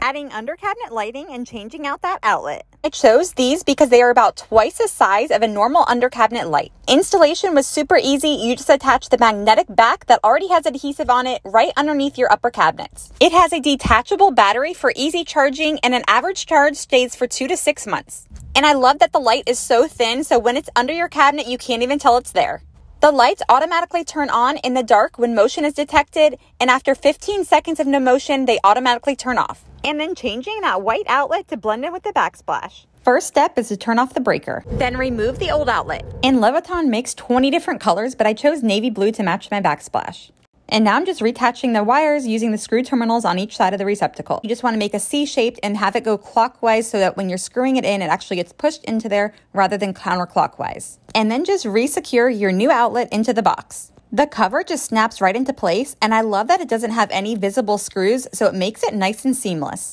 adding under cabinet lighting and changing out that outlet. I chose these because they are about twice the size of a normal under cabinet light. Installation was super easy. You just attach the magnetic back that already has adhesive on it right underneath your upper cabinets. It has a detachable battery for easy charging and an average charge stays for two to six months. And I love that the light is so thin so when it's under your cabinet you can't even tell it's there. The lights automatically turn on in the dark when motion is detected, and after 15 seconds of no motion, they automatically turn off. And then changing that white outlet to blend in with the backsplash. First step is to turn off the breaker. Then remove the old outlet. And Leviton makes 20 different colors, but I chose navy blue to match my backsplash. And now I'm just retaching the wires using the screw terminals on each side of the receptacle. You just want to make a C shaped and have it go clockwise so that when you're screwing it in, it actually gets pushed into there rather than counterclockwise. And then just re-secure your new outlet into the box. The cover just snaps right into place and I love that it doesn't have any visible screws so it makes it nice and seamless.